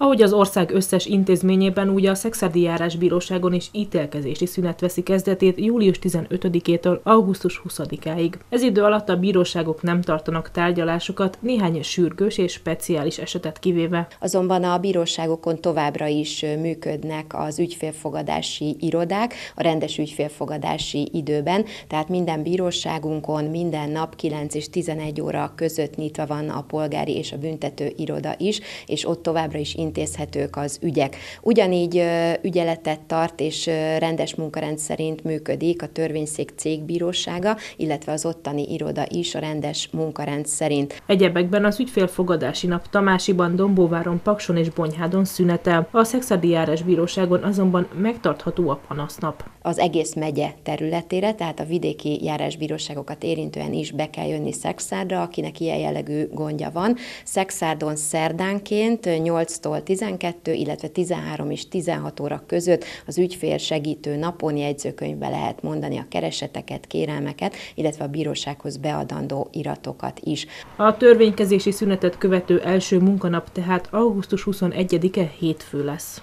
Ahogy az ország összes intézményében, úgy a Szexádi járásbíróságon is ítélkezési szünet veszi kezdetét július 15-től augusztus 20-áig. Ez idő alatt a bíróságok nem tartanak tárgyalásokat, néhány sürgős és speciális esetet kivéve. Azonban a bíróságokon továbbra is működnek az ügyfélfogadási irodák a rendes ügyfélfogadási időben, tehát minden bíróságunkon minden nap 9 és 11 óra között nyitva van a polgári és a büntető iroda is, és ott továbbra is intézhetők az ügyek. Ugyanígy ügyeletet tart és rendes munkarend szerint működik a törvényszék cégbírósága, illetve az ottani iroda is a rendes munkarend szerint. Egyebekben az ügyfélfogadási nap Tamásiban, Dombóváron, Pakson és Bonyhádon szünetel. A Szexádi járásbíróságon azonban megtartható a panasznap. Az egész megye területére, tehát a vidéki járásbíróságokat érintően is be kell jönni Szexárdra, akinek ilyen jellegű gondja van. Szexárdon szerdánként 8-tól 12, illetve 13 és 16 óra között az ügyfél segítő napon jegyzőkönyvbe lehet mondani a kereseteket, kérelmeket, illetve a bírósághoz beadandó iratokat is. A törvénykezési szünetet követő első munkanap tehát augusztus 21-e hétfő lesz.